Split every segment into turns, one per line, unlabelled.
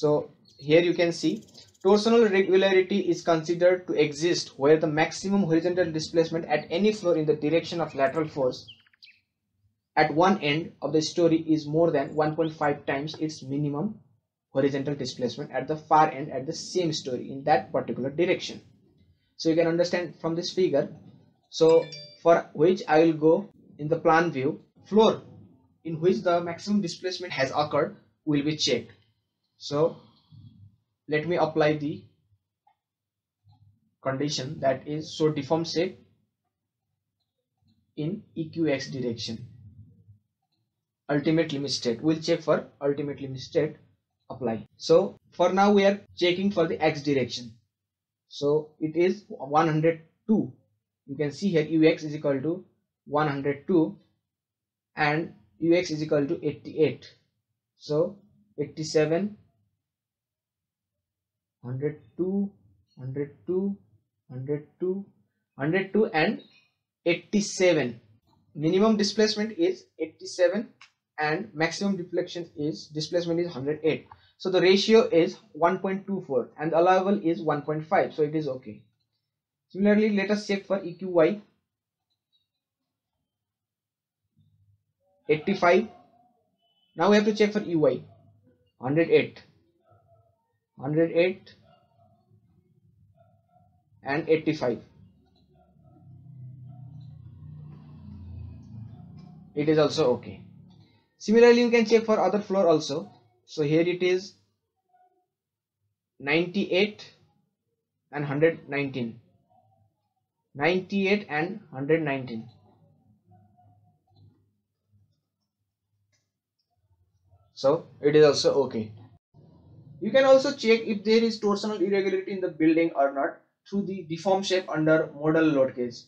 so here you can see torsional irregularity is considered to exist where the maximum horizontal displacement at any floor in the direction of lateral force at one end of the story is more than 1.5 times its minimum horizontal displacement at the far end at the same story in that particular direction. So you can understand from this figure. So for which i will go in the plan view floor in which the maximum displacement has occurred will be checked so let me apply the condition that is so deform shape in eqx direction. Ultimate limit state. We'll check for ultimate limit state apply. So for now we are checking for the x direction. So it is 102 you can see here ux is equal to 102 and ux is equal to 88 so 87 102 102 102 102 and 87 minimum displacement is 87 and maximum deflection is displacement is 108 so the ratio is 1.24 and the allowable is 1.5 so it is okay. Similarly let us check for eqy 85 now we have to check for ey 108 108 and 85 it is also okay. Similarly you can check for other floor also. So here it is 98 and 119 98 and 119 so it is also okay you can also check if there is torsional irregularity in the building or not through the deform shape under modal load case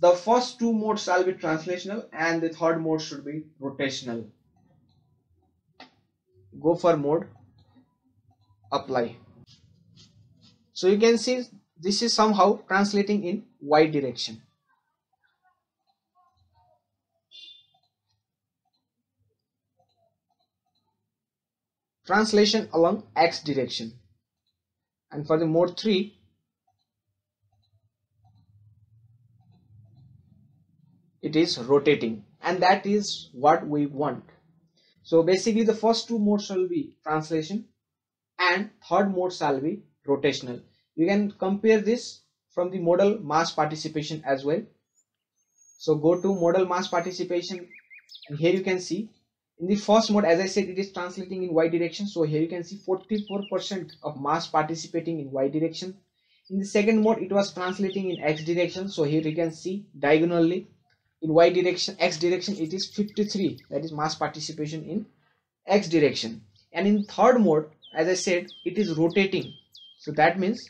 the first two modes shall be translational and the third mode should be rotational. Go for mode, apply. So you can see this is somehow translating in y direction. Translation along x direction. And for the mode 3, it is rotating. And that is what we want. So basically the first two modes shall be translation and third mode shall be rotational. You can compare this from the modal mass participation as well. So go to modal mass participation. And here you can see in the first mode as i said it is translating in y direction. So here you can see 44 percent of mass participating in y direction. In the second mode it was translating in x direction. So here you can see diagonally in y direction x direction it is 53 that is mass participation in x direction. And in third mode as i said it is rotating. So that means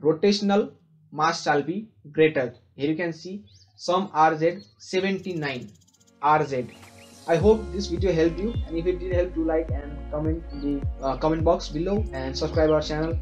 rotational mass shall be greater. Here you can see some rz 79 rz i hope this video helped you and if it did help do like and comment in the uh, comment box below and subscribe our channel